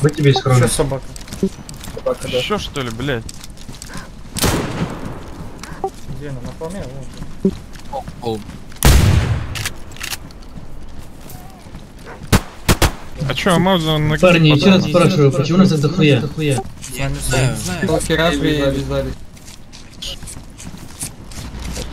Вот тебе и Еще схрон. собака. Собака, да. Еще что ли, блядь? Где она? На холме? Вот. А чё, можно на Парни, еще раз спрашиваю, почему нас это хуя? Я не знаю. Толки разве обязали? Че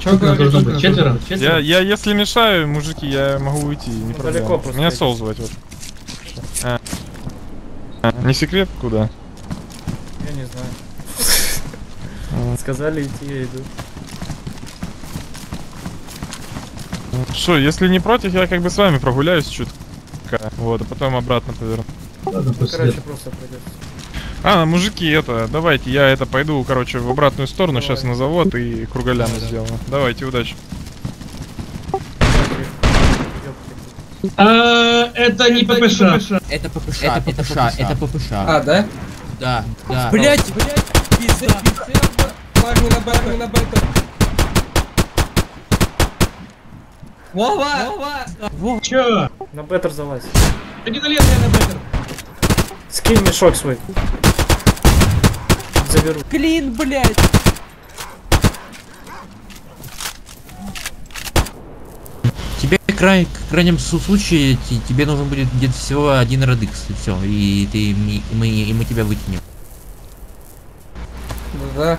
Сколько нас должно быть? Четверо? Я, я если мешаю, мужики, я могу уйти, не проблема. Меня. Сол звать вот. Не секрет, куда? Я не знаю. Сказали идти, я иду. Что, если не против, я как бы с вами прогуляюсь чутка. Вот, а потом обратно поверну. Ладно, пусть Короче, просто придется. А, мужики, это, давайте, я это пойду, короче, в обратную сторону, Давай. сейчас на завод и круголями сделаю. Давайте, удачи. А, это не ППШ. Это ППШ, это ППШ, это ППШ. А, да? Да, да. Блять, блять, пизда. Парни на Б, парни на Б. Вова! Вова! Чё? На беттер залазь. Иди на лес, я на беттер. Скинь мешок свой. Заберу. Клин, блять. Тебе край, в крайнем случае тебе нужен будет где-то всего один радикс и все, и ты и мы и мы тебя вытянем. Да.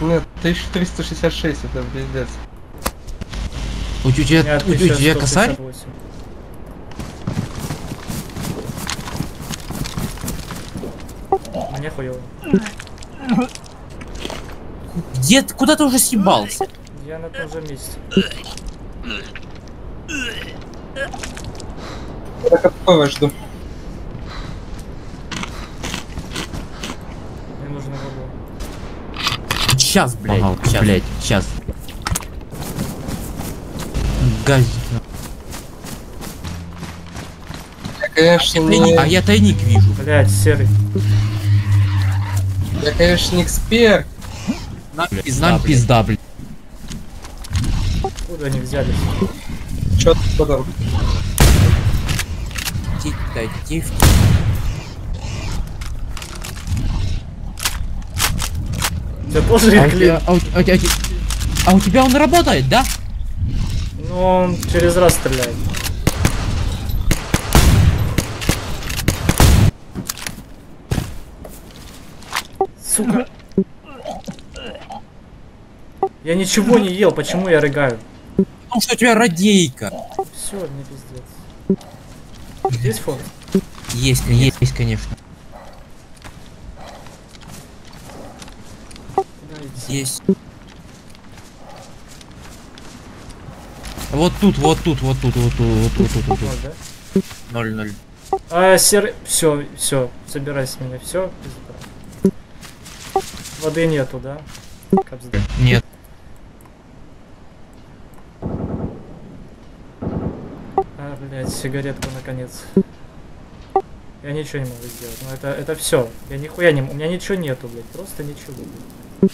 Нет, 1366 это пиздец. У тебя, у, тебя косарь? 1158. Мне хуёво. Где ты, куда ты уже съебался? Я на том же месте. Я какого жду? Мне нужно воду. Сейчас, блять, сейчас, блять, сейчас. Газик. Я, конечно, не... А я тайник вижу. Блять, серый. Я, конечно, не эксперт. Нам пизда, Нам пизда блядь. Откуда они взялись? Чё ты подал? Детектив. Тебя тоже А клин? а, а тебя- а у тебя он работает, да? Ну, он через раз стреляет. Сука. Я ничего не ел, почему я рыгаю? Потому что у тебя радейка. Все, мне пиздец. Есть фон? Есть, есть, есть, конечно. Есть. Вот тут, вот тут, вот тут, вот тут, вот тут, вот тут? Ноль, ноль. А, серый... Все, все, собирай с меня, все, Воды нету, да? Капсда. Нет. А, блядь, сигаретку наконец. Я ничего не могу сделать. Ну это, это все. Я нихуя не У меня ничего нету, блядь. Просто ничего, блядь.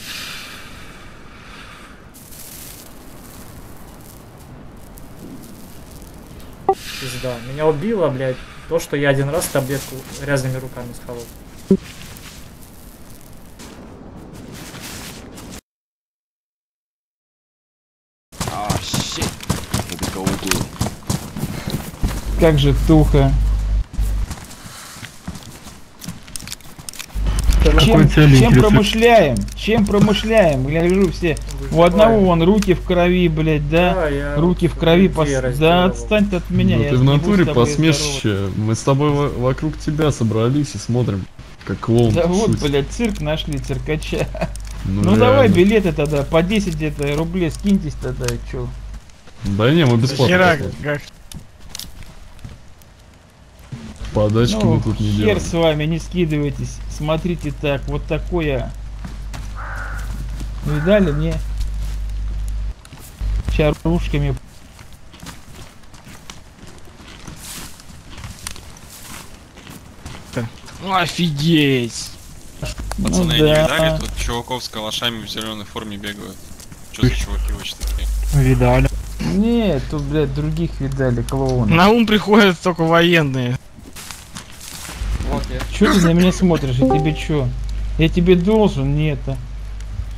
Пизда. Меня убило, блядь, то, что я один раз таблетку грязными руками схавал. Как же туха. Чем, чем промышляем? Чем промышляем? Я вижу все. У одного вон руки в крови, блядь, да? я Руки в крови. пос- Да отстань ты от меня. Ну ты в натуре посмешище. Мы с тобой во- вокруг тебя собрались и смотрим, как клоун здороваться. Да вот, шутит. блядь, цирк нашли, циркача. Ну, Ну давай билеты тогда, по 10 это рублей скиньтесь тогда, чё. Да не, мы бесплатно. Хера, как... Подачки Ну, мы тут не хер делаем. с вами, не скидывайтесь. Смотрите так, вот такое. Видали мне? Чарушками. Ну, офигеть! Пацаны, ну, не да. видали? Тут чуваков с калашами в зеленой форме бегают. Что за чуваки вообще такие? Видали. Нет, тут, блядь, других видали клоунов. На ум приходят только военные. Я. Чё ты на меня смотришь? Я тебе чё? Я тебе должен? Нет, а.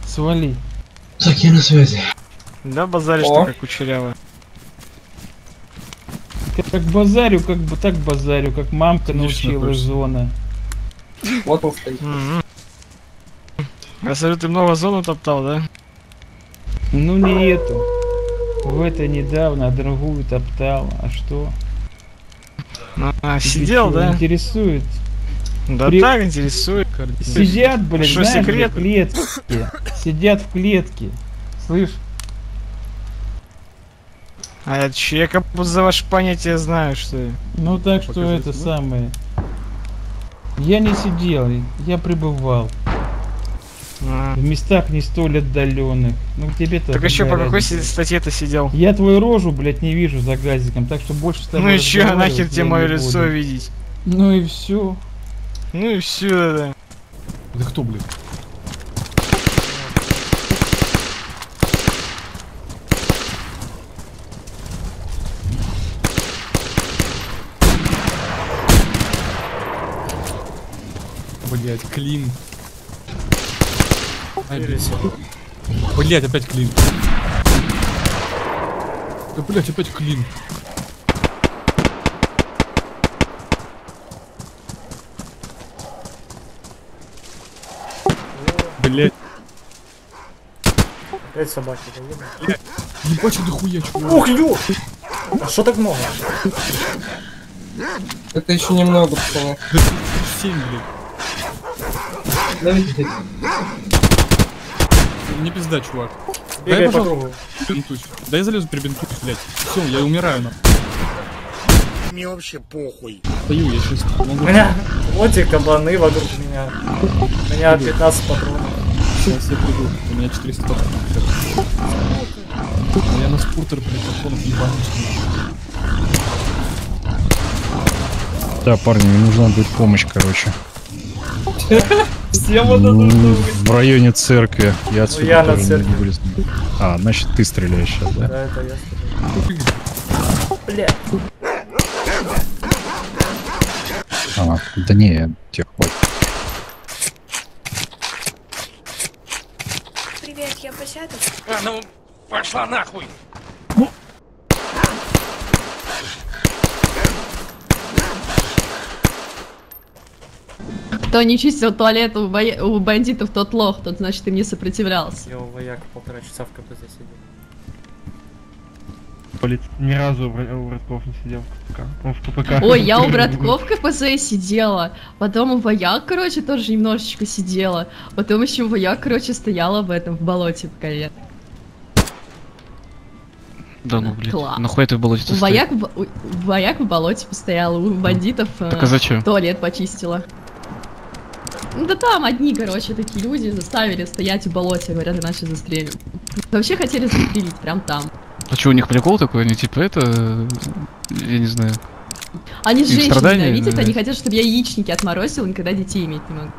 Свали. Так, я на связи. Да, базаришь О. ты как кучерявая. Как, как базарю, как бы так базарю, как мамка Конечно, научила хочется. зона. Вот он стоит. Я смотрю, ты много зону топтал, да? Ну не эту. В это недавно, а другую топтал. А что? А, сидел, да? Интересует. Да При- так интересует. Сидят, блядь, Что, знаешь, секрет? в клетке. Сидят в клетке. Слышь? А я че, я как будто за ваше понятие знаю, что я. Ну так что Покажи это сюда. самое. Я не сидел, я пребывал А. в местах не столь отдаленных. Ну тебе-то. Так еще по какой статье ты сидел? Я твою рожу, блядь, не вижу за газиком, так что больше с тобой Ну и че, нахер тебе мое буду. лицо видеть? Ну и все. Ну и все, да. Это кто, блядь? Блять, клин. Блять, опять клин. Да блять, опять клин. Блять, Опять собаки, да ебать. ебать, что хуя, чувак. Ух, ё! А что так много? Это еще немного, пацаны. Семь, блядь. Не пизда, чувак. Бегай по пожалуйста, кругу. перебинтуюсь. Да я залезу, перебинтуюсь, блядь. Все, я умираю, на. Мне вообще похуй. Стою, я сейчас У могу... меня вот и кабаны вокруг меня. У меня 15 патронов. Сейчас я приду. У меня 400 патронов. А Я на спуртер, блядь, патронов ебаный. Да, парни, мне нужна будет помощь, короче. Всем Ну, в районе церкви. Я отсюда Ну, я на не вылезу. А, значит, ты стреляешь сейчас, да? Да, это я стреляю. Бля. А, да не, тех хватит. Посяду. А, ну, пошла нахуй. Кто не чистил туалет у, боя- у бандитов, тот лох, тот значит им не сопротивлялся. Я у вояка полтора часа в КПЗ сидел. Ни разу у Родков не сидел в ППК. Ну, в ППК. Ой, я у братков в КПЗ сидела, потом у вояк, короче, тоже немножечко сидела, потом еще у вояк, короче, стояла в этом, в болоте пока я. Да ну, блин. Класс. Нахуй ты в болоте У вояк, в у- вояк в болоте постояла, у бандитов э, Так а зачем? туалет почистила. Ну да там одни, короче, такие люди заставили стоять в болоте, говорят, иначе застрелим. Вообще хотели застрелить прям там. А что, у них прикол такой? Они типа это... Я не знаю. Они Им женщин страдания, ненавидят, да. они хотят, чтобы я яичники отморозил, никогда детей иметь не могу.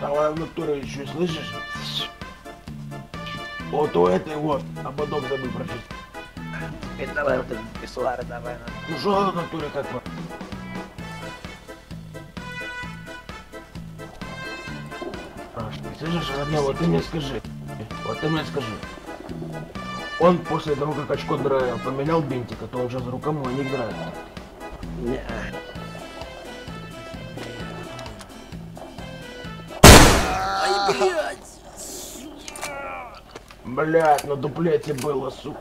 Давай в натуре еще слышишь? Вот у этой вот, а потом забыл прочесть. Давай вот этот писсуар, давай. Ну что в натуре как бы? Слышишь, родной, вот ты мне скажи. Вот ты мне скажи. Он после того, как очко драя поменял бинтик, а то он же за рукому не. Ай, блядь! Блядь, на дуплете было, сука.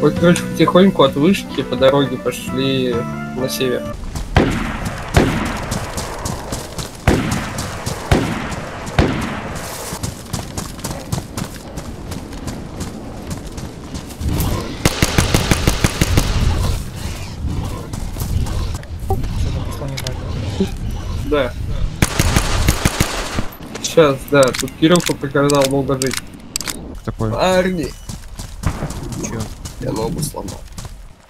Вот, короче, потихоньку от вышки по дороге пошли на север. Сейчас, да, тут Кирюха приказал долго жить. Такой. Парни! Я ногу сломал.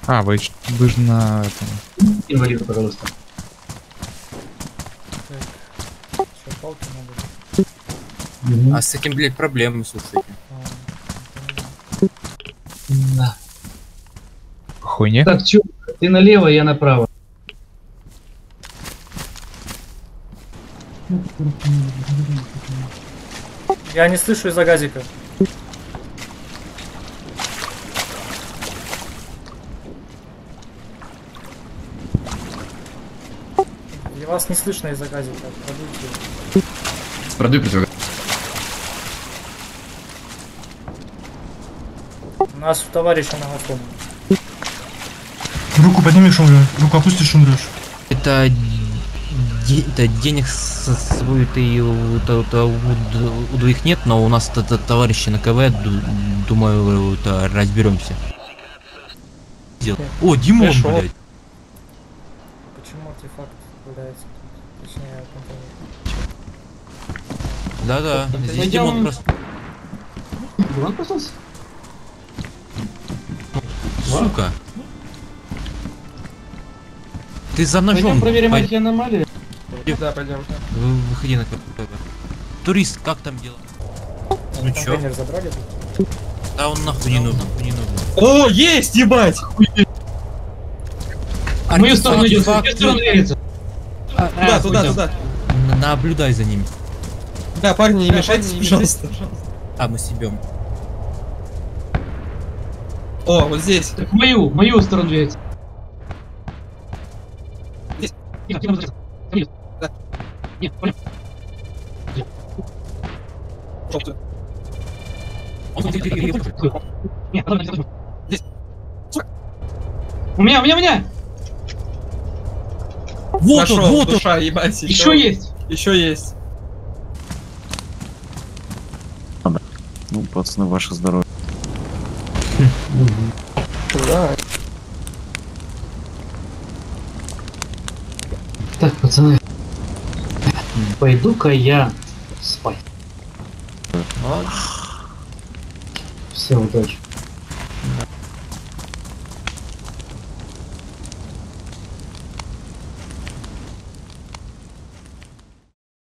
А, вы, ж- вы же на этом. Инвалид, пожалуйста. Палки надо? А с этим, блядь, проблемы, слушай. Да. Хуйня? Так, чё, ты налево, я направо. Я не слышу из-за газика. И вас не слышно из-за газика. Продуйте. Продуй противогаз. У нас у товарища на Руку поднимешь, умрешь. Руку опустишь, умрешь. Это, де- это денег с свой ты у, то- то у у двоих нет, но у нас т- т- товарищи на КВ, ду- думаю, это разберемся. О, Димон, Пришёл. блядь. Почему артефакт появляется? Точнее, контейнер. Да-да, здесь. Димон просто... Диван проснулся? Сука. Ты за ножом. Пойдем проверим пой- эти аномалии. Да, пойдем. Вы- Выходи на КВ. Турист, как там дела? Ну чё? Контейнер забрали? Да он нахуй не нужен, не нужен. О, есть, ебать! В мою сторону идет, в мою сторону двигается. А, Туда, а, туда, туда. Наблюдай за ними. Да, парни, не мешайте, пожалуйста. А, мы себем. О, вот здесь. Так, в мою, в мою сторону двигается. Здесь. Нет, нет, нет. Да. Нет. Здесь. У меня, у меня, у меня! Вот Нашел, он, вот он. душа, ебать. Еще есть! Еще есть. Ну, пацаны, ваше здоровье. Да. Так, пацаны. Пойду-ка я спать. Все, удачи.